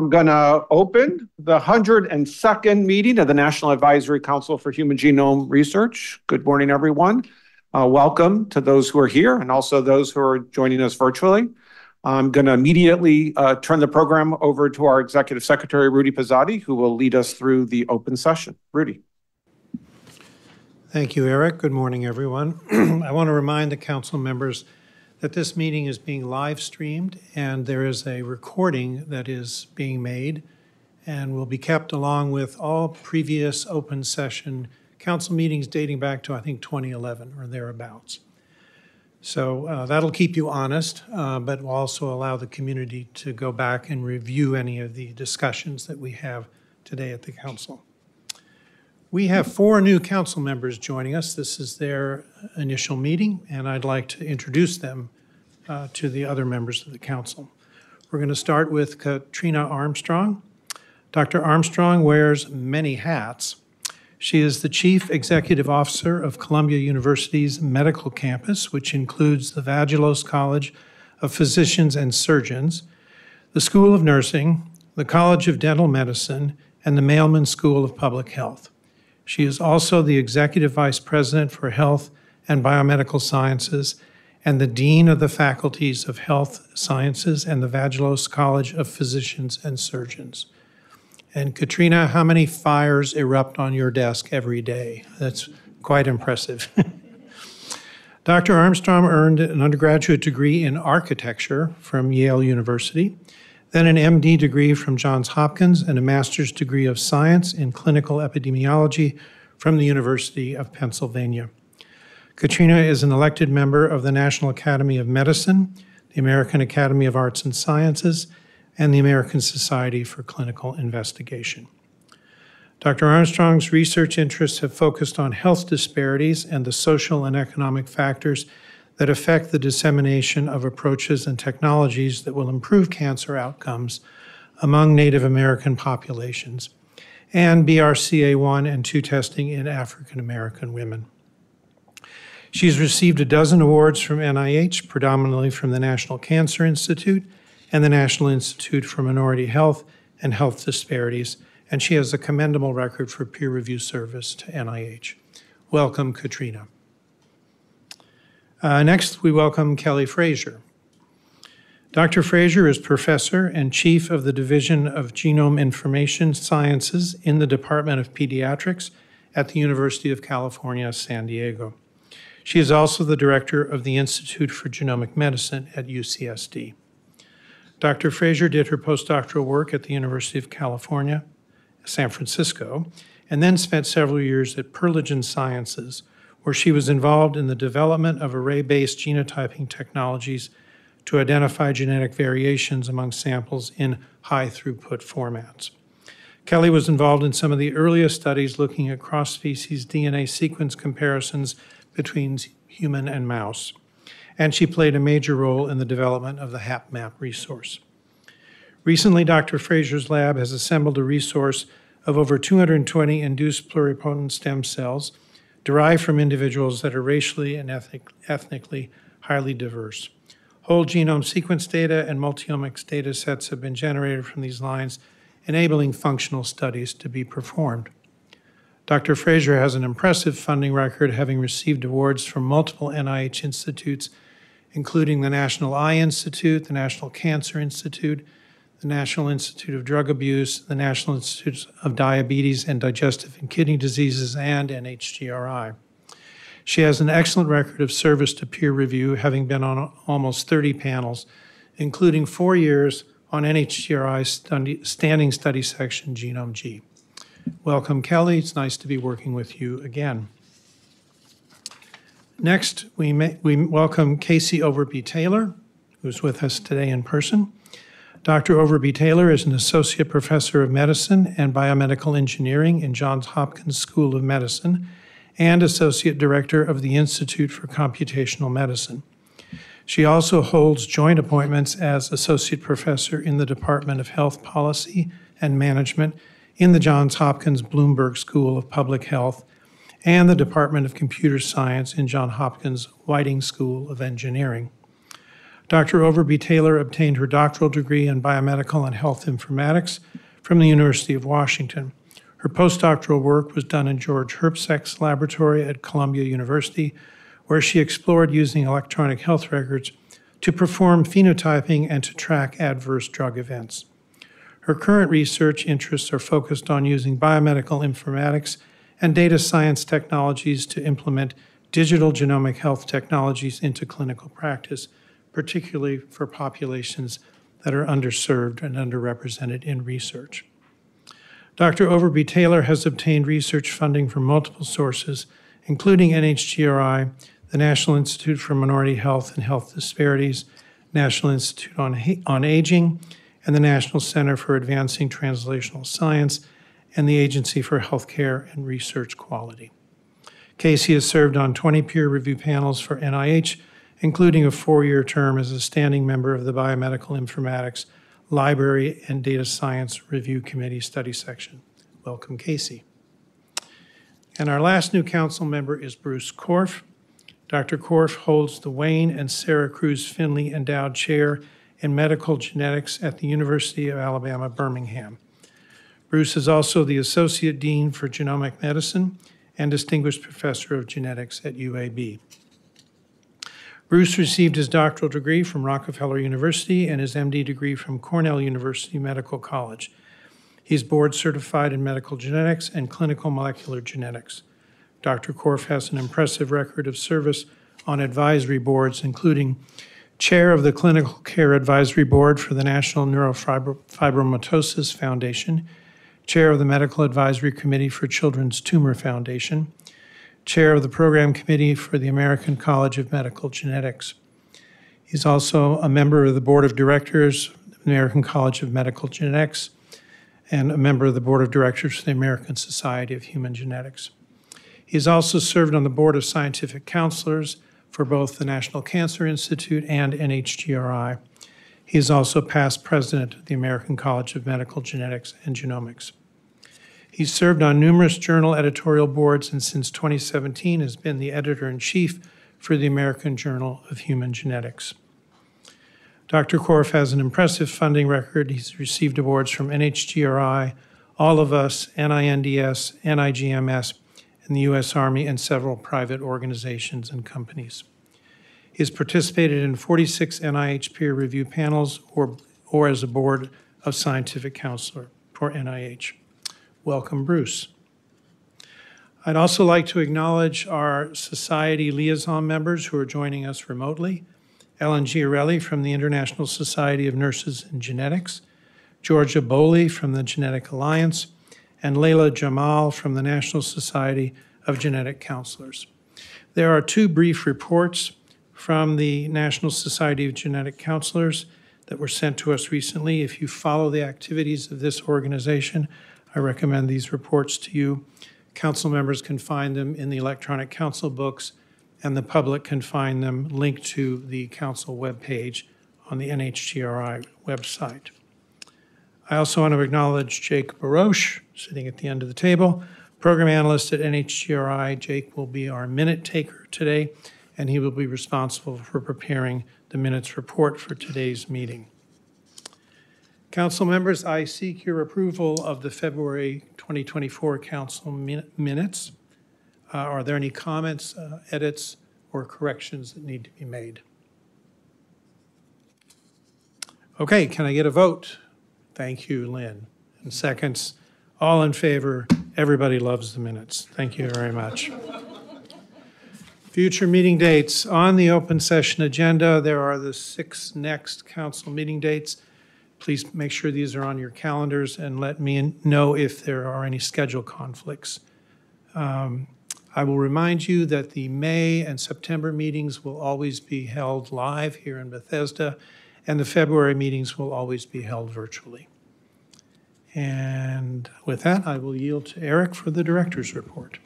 I'm going to open the 102nd meeting of the National Advisory Council for Human Genome Research. Good morning, everyone. Uh, welcome to those who are here and also those who are joining us virtually. I'm going to immediately uh, turn the program over to our Executive Secretary, Rudy Pozzatti, who will lead us through the open session. Rudy. Thank you, Eric. Good morning, everyone. I want to remind the council members that this meeting is being live streamed and there is a recording that is being made and will be kept along with all previous open session council meetings dating back to, I think, 2011 or thereabouts. So uh, that'll keep you honest, uh, but will also allow the community to go back and review any of the discussions that we have today at the council. We have four new council members joining us. This is their initial meeting, and I'd like to introduce them uh, to the other members of the council. We're going to start with Katrina Armstrong. Dr. Armstrong wears many hats. She is the Chief Executive Officer of Columbia University's medical campus, which includes the Vagelos College of Physicians and Surgeons, the School of Nursing, the College of Dental Medicine, and the Mailman School of Public Health. She is also the Executive Vice President for Health and Biomedical Sciences and the Dean of the Faculties of Health Sciences and the Vagelos College of Physicians and Surgeons. And Katrina, how many fires erupt on your desk every day? That's quite impressive. Dr. Armstrong earned an undergraduate degree in architecture from Yale University then an MD degree from Johns Hopkins and a master's degree of science in clinical epidemiology from the University of Pennsylvania. Katrina is an elected member of the National Academy of Medicine, the American Academy of Arts and Sciences, and the American Society for Clinical Investigation. Dr. Armstrong's research interests have focused on health disparities and the social and economic factors that affect the dissemination of approaches and technologies that will improve cancer outcomes among Native American populations, and BRCA1 and 2 testing in African American women. She's received a dozen awards from NIH, predominantly from the National Cancer Institute and the National Institute for Minority Health and Health Disparities, and she has a commendable record for peer review service to NIH. Welcome, Katrina. Uh, next, we welcome Kelly Frazer. Dr. Frazer is professor and chief of the Division of Genome Information Sciences in the Department of Pediatrics at the University of California, San Diego. She is also the director of the Institute for Genomic Medicine at UCSD. Dr. Frazer did her postdoctoral work at the University of California, San Francisco, and then spent several years at Perligen Sciences, where she was involved in the development of array based genotyping technologies to identify genetic variations among samples in high throughput formats. Kelly was involved in some of the earliest studies looking at cross species DNA sequence comparisons between human and mouse, and she played a major role in the development of the HapMap resource. Recently, Dr. Frazer's lab has assembled a resource of over 220 induced pluripotent stem cells derived from individuals that are racially and ethnic, ethnically highly diverse. Whole genome sequence data and multiomics data sets have been generated from these lines, enabling functional studies to be performed. Dr. Frazer has an impressive funding record, having received awards from multiple NIH institutes, including the National Eye Institute, the National Cancer Institute, the National Institute of Drug Abuse, the National Institute of Diabetes and Digestive and Kidney Diseases, and NHGRI. She has an excellent record of service to peer review, having been on almost 30 panels, including four years on NHGRI's standing study section, Genome G. Welcome, Kelly. It's nice to be working with you again. Next, we, may, we welcome Casey Overby Taylor, who's with us today in person. Dr. Overby Taylor is an associate professor of medicine and biomedical engineering in Johns Hopkins School of Medicine and associate director of the Institute for Computational Medicine. She also holds joint appointments as associate professor in the Department of Health Policy and Management in the Johns Hopkins Bloomberg School of Public Health and the Department of Computer Science in Johns Hopkins Whiting School of Engineering. Dr. Overby Taylor obtained her doctoral degree in biomedical and health informatics from the University of Washington. Her postdoctoral work was done in George Hripcsak's laboratory at Columbia University, where she explored using electronic health records to perform phenotyping and to track adverse drug events. Her current research interests are focused on using biomedical informatics and data science technologies to implement digital genomic health technologies into clinical practice, particularly for populations that are underserved and underrepresented in research. Dr. Overby Taylor has obtained research funding from multiple sources, including NHGRI, the National Institute for Minority Health and Health Disparities, National Institute on, Ha- on Aging, and the National Center for Advancing Translational Science, and the Agency for Healthcare and Research Quality. Casey has served on 20 peer review panels for NIH, including a four year term as a standing member of the Biomedical Informatics Library and Data Science Review Committee Study Section. Welcome, Casey. And our last new council member is Bruce Korf. Dr. Korf holds the Wayne and Sara Crews Finley Endowed Chair in Medical Genetics at the University of Alabama, Birmingham. Bruce is also the Associate Dean for Genomic Medicine and Distinguished Professor of Genetics at UAB. Bruce received his doctoral degree from Rockefeller University and his MD degree from Cornell University Medical College. He's board certified in medical genetics and clinical molecular genetics. Dr. Korf has an impressive record of service on advisory boards, including chair of the Clinical Care Advisory Board for the National Neurofibromatosis Foundation, chair of the Medical Advisory Committee for Children's Tumor Foundation, chair of the program committee for the American College of Medical Genetics. He's also a member of the board of directors of the American College of Medical Genetics and a member of the board of directors for the American Society of Human Genetics. He has also served on the board of scientific counselors for both the National Cancer Institute and NHGRI. He is also past president of the American College of Medical Genetics and Genomics. He's served on numerous journal editorial boards and since 2017 has been the editor in chief for the American Journal of Human Genetics. Dr. Korf has an impressive funding record. He's received awards from NHGRI, All of Us, NINDS, NIGMS, and the U.S. Army, and several private organizations and companies. He has participated in 46 NIH peer review panels or, or as a board of scientific counselor for NIH. Welcome, Bruce. I'd also like to acknowledge our society liaison members who are joining us remotely. Ellen Giarelli from the International Society of Nurses and Genetics, Georgia Bowley from the Genetic Alliance, and Leila Jamal from the National Society of Genetic Counselors. There are two brief reports from the National Society of Genetic Counselors that were sent to us recently. If you follow the activities of this organization, I recommend these reports to you. Council members can find them in the electronic council books, and the public can find them linked to the council webpage on the NHGRI website. I also want to acknowledge Jake Baroche, sitting at the end of the table, program analyst at NHGRI. Jake will be our minute taker today, and he will be responsible for preparing the minutes report for today's meeting. Council members, I seek your approval of the February 2024 council min- minutes. Uh, Are there any comments, uh, edits, or corrections that need to be made? Okay, can I get a vote? Thank you, Lynn. And seconds, all in favor, everybody loves the minutes. Thank you very much. Future meeting dates. On the open session agenda, there are the six next council meeting dates. Please make sure these are on your calendars and let me know if there are any schedule conflicts. Um, I will remind you that the May and September meetings will always be held live here in Bethesda, and the February meetings will always be held virtually. And with that, I will yield to Eric for the director's report.